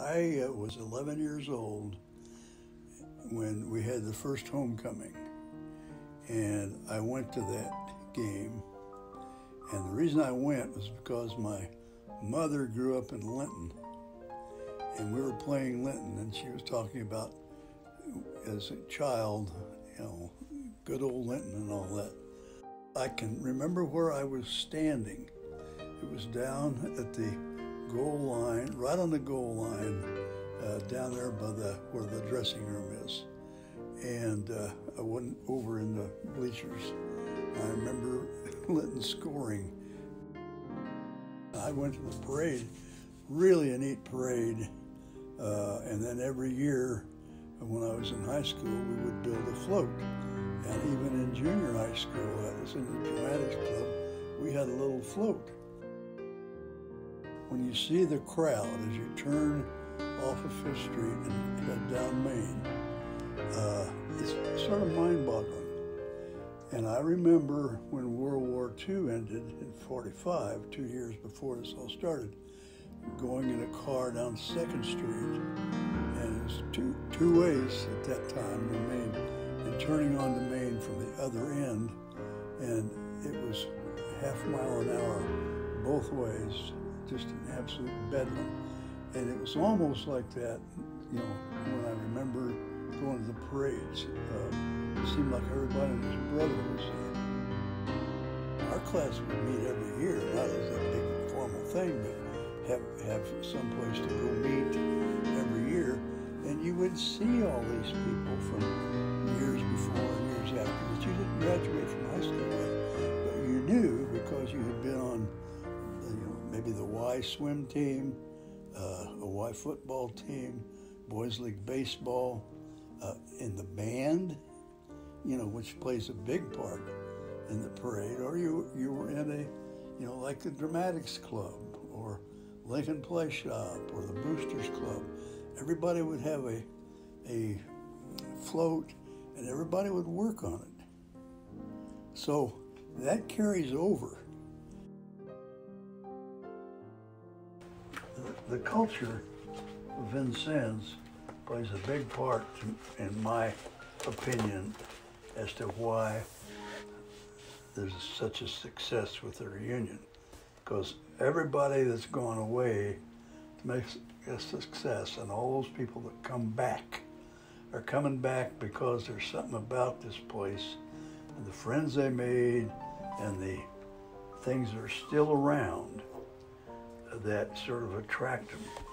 I uh, was 11 years old when we had the first homecoming, and I went to that game. And the reason I went was because my mother grew up in Linton, and we were playing Linton, and she was talking about as a child, you know, good old Linton and all that. I can remember where I was standing. It was down at the goal line, right on the goal line, uh, down there by the where the dressing room is. And uh, I went over in the bleachers. I remember Linton scoring. I went to the parade, really a neat parade. Uh, and then every year, when I was in high school, we would build a float. And even in junior high school, I was in the dramatics club, we had a little float. When you see the crowd as you turn off of Fifth Street and head down Main, uh, it's sort of mind-boggling. And I remember when World War II ended in 45, two years before this all started, going in a car down Second Street, and it was two two ways at that time in Main, and turning onto Main from the other end, and it was half mile an hour both ways, just an absolute bedlam. And it was almost like that, you know, when I remember going to the parades. Uh, it seemed like everybody and his brother was there. Our class would meet every year, not as a big formal thing, but have, have some place to go meet every year. And you would see all these people from years before and years after that you didn't graduate from high school with, but you knew because you had been on, maybe the Y swim team, uh, a Y football team, boys league baseball, uh, in the band, you know, which plays a big part in the parade, or you you were in a, you know, like the dramatics club or Lincoln Play Shop or the Boosters Club. Everybody would have a a float, and everybody would work on it. So that carries over. The culture of Vincennes plays a big part, to, in my opinion, as to why there's such a success with the reunion. Because everybody that's gone away makes a success, and all those people that come back are coming back because there's something about this place, and the friends they made, and the things that are still around that sort of attract them.